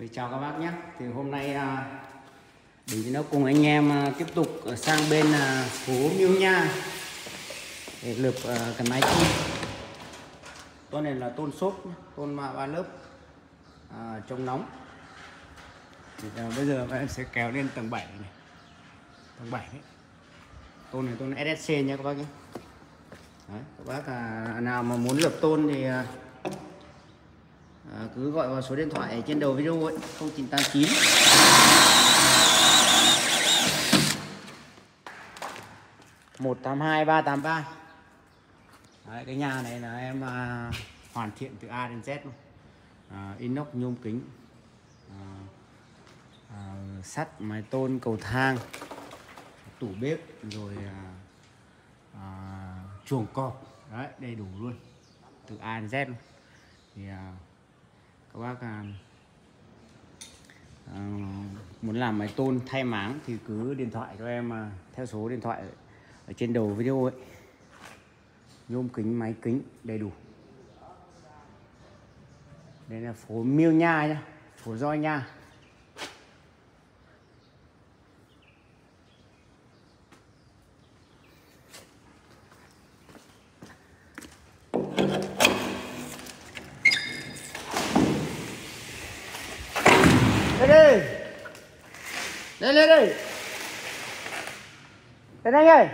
Rồi, chào các bác nhé. Thì hôm nay à, để nó cùng anh em à, tiếp tục sang bên à, phố Miêu Nha để lượp cái máy tôn tôn này là tôn xốp tôn ba ba lớp à, chống nóng. Thì à, bây giờ em sẽ kéo lên tầng 7 này. Tầng 7 đấy. Tôn này tôn SSC nhé các bác nhé. Đấy, các bác à, nào mà muốn lượp tôn thì à, à, cứ gọi vào số điện thoại ở trên đầu video ấy 0989 182 383 Đấy, cái nhà này là em à, hoàn thiện từ A đến Z luôn. À, inox nhôm kính à, à, sắt mái tôn cầu thang tủ bếp rồi à, à, chuồng cọp. Đấy đầy đủ luôn từ A đến Z luôn. Thì à, các bác à, à, muốn làm máy tôn thay máng thì cứ điện thoại cho em à, theo số điện thoại ở trên đầu video ấy. Nhôm kính máy kính đầy đủ. Đây là phố Miêu Nha nhá phố Roi Nha Lên đi lên lên đi Lên anh ơi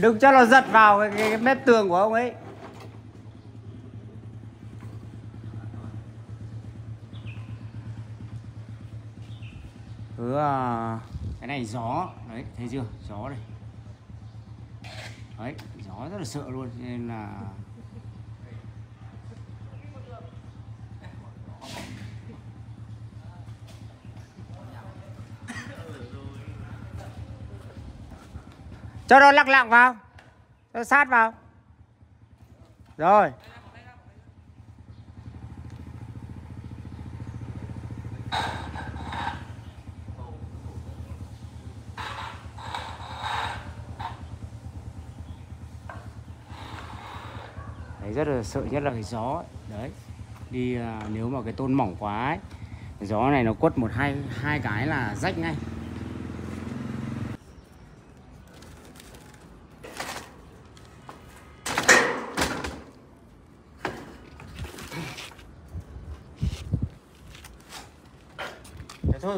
Đừng cho nó giật vào cái, cái, cái mép tường của ông ấy. Cứ à, ờ, cái này gió. Đấy thấy chưa? Gió này đấy gió rất là sợ luôn nên là cho nó lắc lặng vào. Cho sát vào. Rồi. Đấy rất là sợ nhất là cái gió ấy. đấy. Đi à, nếu mà cái tôn mỏng quá ấy, gió này nó quất một hai hai cái là rách ngay.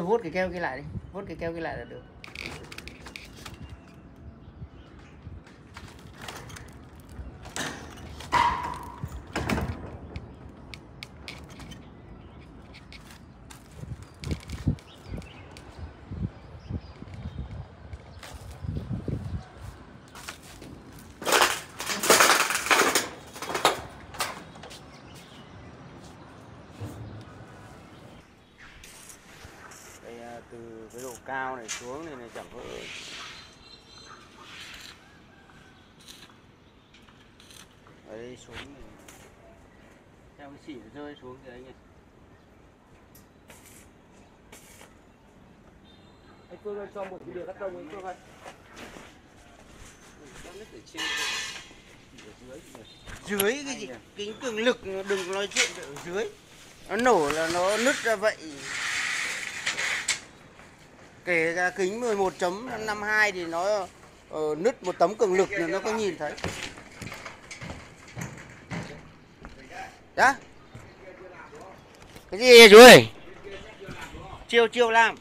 Thế thôi cái keo kia lại đi vuốt cái keo kia lại là được. Này xuống này này chẳng có ở đây xuống này. Theo cái xỉ rơi xuống kìa anh ơi anh Phương ơi cho một cái đường cắt đông anh Phương ơi. Dưới cái gì? Kính cường lực đừng nói chuyện ở dưới. Nó nổ là nó nứt ra vậy kể cả kính 11.52 thì nó ờ, nứt một tấm cường lực là nó có nhìn thấy. Đó cái gì chú ơi? Chiều chiều làm.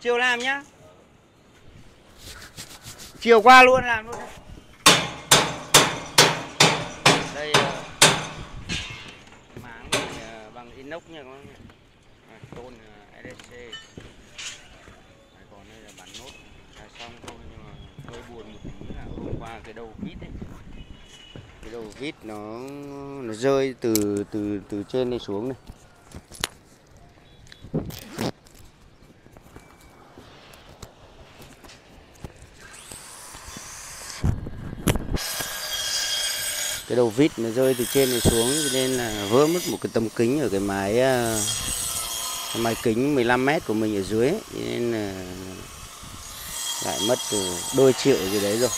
Chiều làm nhá. Chiều qua luôn làm luôn. Đây ờ, máng ờ, bằng inox nha các nhé À, tôn ờ, xong thôi nhưng mà hơi buồn một tí là hôm qua cái đầu vít ấy. Cái đầu vít nó nó rơi từ từ từ trên này xuống này. Cái đầu vít nó rơi từ trên này xuống nên là vỡ mất một cái tấm kính ở cái mái ờ, cái mái kính 15 m của mình ở dưới nên là lại mất từ đôi triệu gì đấy rồi.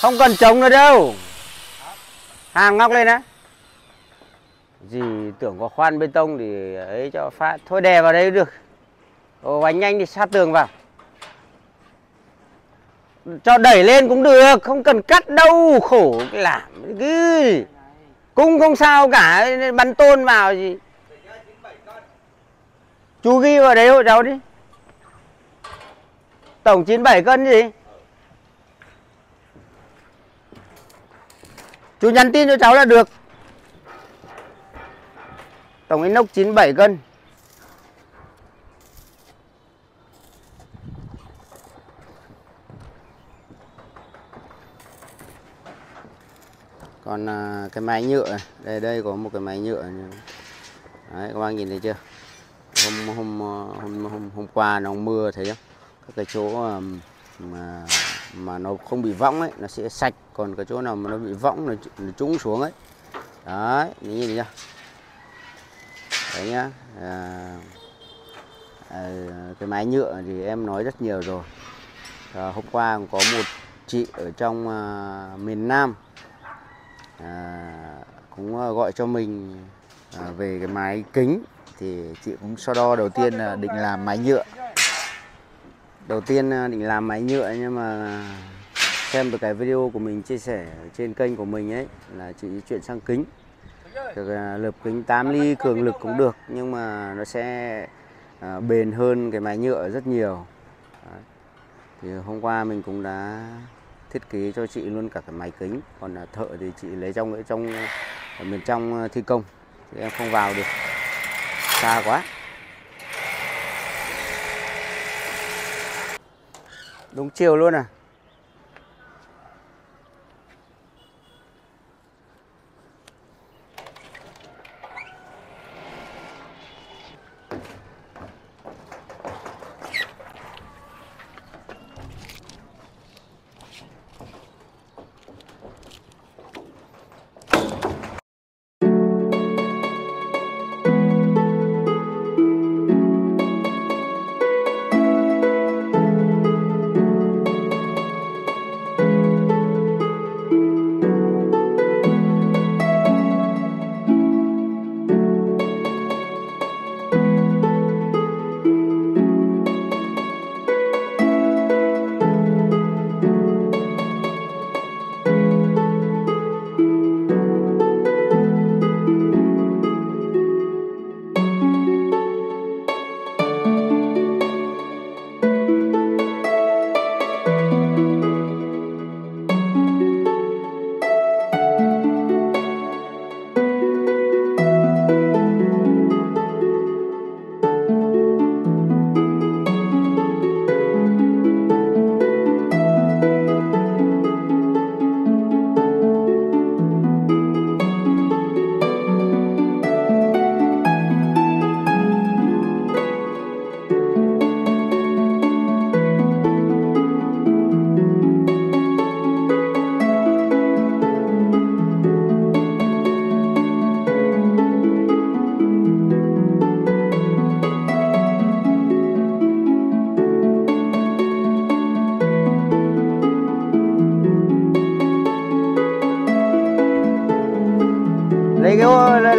Không cần trồng nữa đâu. Hàng ngóc lên á. Gì tưởng có khoan bê tông thì ấy cho phát thôi đè vào đây được. Ồ, bánh nhanh thì sát tường vào. Cho đẩy lên cũng được không cần cắt đâu khổ làm cứ cũng không sao cả bắn tôn vào gì chú ghi vào đấy hộ cháu đi. Tổng 97 cân gì? Chú nhắn tin cho cháu là được. Tổng inox 97 cân. Còn à, cái máy nhựa này, đây đây có một cái máy nhựa này. đấy các bạn nhìn thấy chưa? Hôm hôm ờ, hôm hôm hôm qua nó mưa thấy không các cái chỗ ờ, mà mà nó không bị võng ấy nó sẽ sạch. Còn cái chỗ nào mà nó bị võng nó, nó trúng xuống ấy. Đấy nhìn nhìn chưa đấy nhá. À, à, cái máy nhựa thì em nói rất nhiều rồi. À, hôm qua có một chị ở trong à, miền Nam à, cũng gọi cho mình à, về cái máy kính thì chị cũng so đo đầu tiên là định làm máy nhựa. Đầu tiên à, định làm máy nhựa nhưng mà xem được cái video của mình chia sẻ trên kênh của mình ấy là chị chuyển sang kính. Được à, lợp kính 8 ly cường lực cũng được nhưng mà nó sẽ à, bền hơn cái máy nhựa rất nhiều. Đấy. thì hôm qua mình cũng đã thiết kế cho chị luôn cả cái máy kính. Còn là thợ thì chị lấy trong ở trong ở miền trong à, thi công. Thì em không vào được xa quá. Đúng chiều luôn à?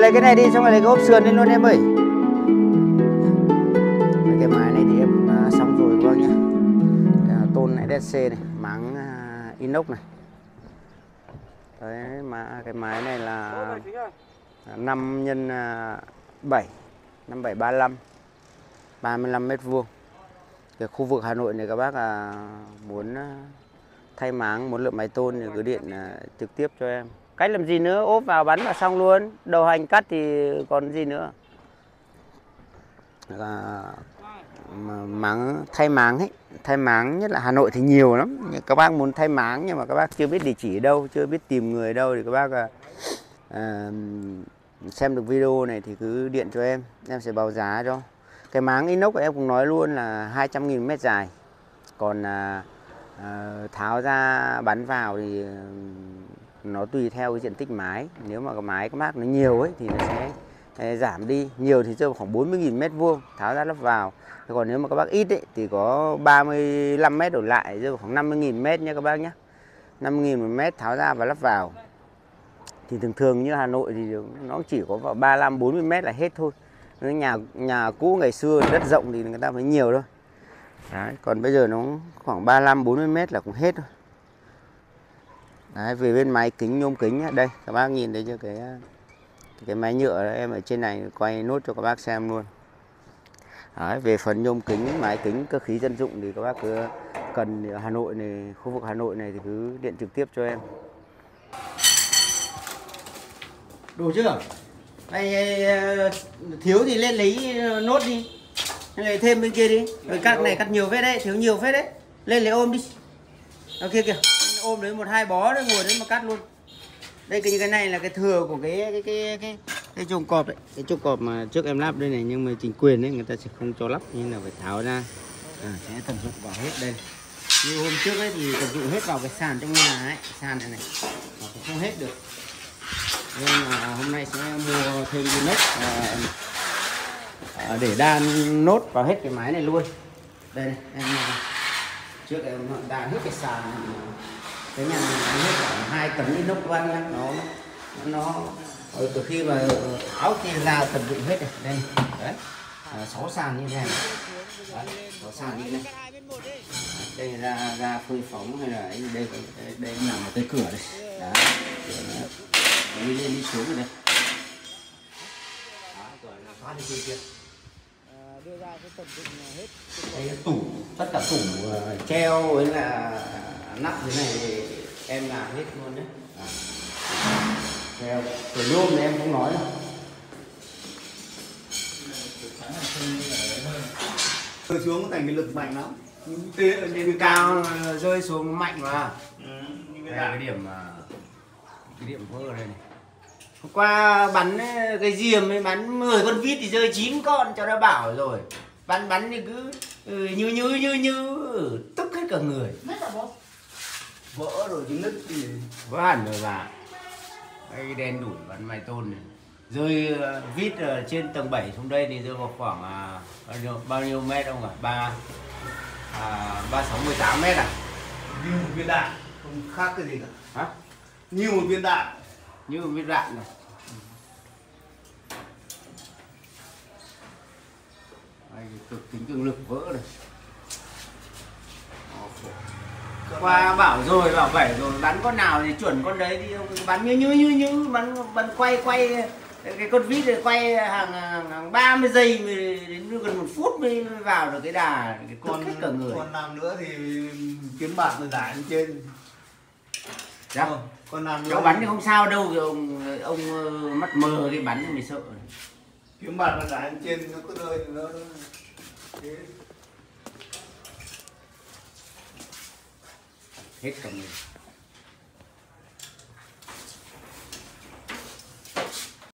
Lấy cái này đi xong rồi lấy cái ốp sườn lên luôn em ơi. Cái máy này thì em à, xong rồi các bác nhá là tôn này DSC này máng à, inox này. Đấy mà cái máy này là à? 5 nhân 7 5735 35 mét vuông. Cái khu vực Hà Nội này các bác à, muốn à, thay máng muốn lượm máy tôn thì cứ điện à, trực tiếp cho em cách làm gì nữa? Ốp vào bắn là xong luôn. Đầu hành cắt thì còn gì nữa? Là máng thay máng ấy. Thay máng nhất là Hà Nội thì nhiều lắm. Các bác muốn thay máng nhưng mà các bác chưa biết địa chỉ ở đâu chưa biết tìm người ở đâu thì các bác à, à, xem được video này thì cứ điện cho em. Em sẽ báo giá cho. Cái máng inox của em cũng nói luôn là 200.000 mét dài. Còn à, à, tháo ra bắn vào thì nó tùy theo cái diện tích mái. Nếu mà cái mái các bác nó nhiều ấy thì nó sẽ ờ, giảm đi. Nhiều thì rơi khoảng 40.000 mét vuông tháo ra lắp vào. Thế còn nếu mà các bác ít ấy, thì có 35 mét đổ lại rơi khoảng 50.000 mét nha các bác nhé 50.000 một mét tháo ra và lắp vào. Thì thường thường như Hà Nội thì nó chỉ có vào 35 40 mét là hết thôi. Nếu nhà nhà cũ ngày xưa đất rộng thì người ta phải nhiều thôi. Đấy, còn bây giờ nó khoảng 35 40 mét là cũng hết rồi. Đấy, về bên máy kính nhôm kính nhá. Đây, các bác nhìn thấy chưa cái cái máy nhựa đó, em ở trên này quay nốt cho các bác xem luôn. Đấy, về phần nhôm kính, máy kính cơ khí dân dụng thì các bác cứ cần Hà Nội này, khu vực Hà Nội này thì cứ điện trực tiếp cho em. Đủ chưa? này thiếu thì lên lấy uh, nốt đi. Này thêm bên kia đi. Rồi cắt này cắt nhiều vết đấy, thiếu nhiều vết đấy. Lên lấy ôm đi. ok kia kìa. Ôm đấy một hai bó đấy ngồi đấy mà cắt luôn. Đây cái cái này là cái thừa của cái cái cái cái cái chuồng cọp đấy. Cái chuồng cọp mà trước em lắp đây này nhưng mà chính quyền đấy người ta sẽ không cho lắp nên là phải tháo ra. À, sẽ tận dụng vào hết đây. Như hôm trước ấy thì tận dụng hết vào cái sàn trong nhà ấy, sàn này này. Mà cũng không hết được. Nên là hôm nay sẽ mua thêm cái nốt à, à, để đan nốt vào hết cái máy này luôn đây này, em à, trước em đan hết cái sàn này. Cái nhà này đan hết khoảng hai tấn inox văng nhá nó nó từ khi mà áo kia ra tận dụng hết này đây đấy sáu sàn như thế này. Sáu sàn như thế này. Đây là ra phơi phóng hay là ấy, đây đây, đây là một cái cửa đây. Đấy cửa đi lên đi xuống rồi đây. Đó, rồi nó thoát đi kia kia. Đưa ra cái tận dụng hết. Đây tủ tất cả tủ ờ, treo với là nắp thế này thì em làm hết luôn đấy à. treo cửa nhôm thì em không nói đâu. Rơi xuống thành cái lực mạnh lắm. Nhưng lên trên cao rơi xuống mạnh mà. Ừ, đây cái là cái điểm ờ, cái điểm vỡ đây này. Hôm qua bắn ờ, cái diềm ấy bắn 10 con vít thì rơi 9 con cho nó bảo rồi. Bắn bắn thì cứ ừ, như như như như tức hết cả người vỡ rồi chứ nứt gì vỡ hẳn rồi bà. Cái đen đủi bắn mày tôn này. Rơi ờ, vít ờ, trên tầng 7 xuống đây thì rơi vào khoảng à, bao nhiêu bao nhiêu mét không ạ? Ba à, ba sáu mười tám mét à? Như một viên đạn không khác cái gì cả. Hả? Như một viên đạn. Như một viên đạn này. Đây, cực tính cường lực vỡ rồi qua bảo rồi bảo bảy rồi bắn con nào thì chuẩn con đấy thì ông bắn như như như như bắn bắn quay quay cái con vít này quay hàng hàng, hàng 30 giây mới đến gần một phút mới vào được cái đà cái con hết cả người. còn làm nữa thì kiếm bạc là giải lên trên. Dạ. Ờ, còn làm nữa cháu bắn thì không sao đâu ông ông ờ, mắt mờ cái bắn thì mới sợ. Kiếm bạc là giải lên trên nó cứ rơi thì nó- thế 谁疼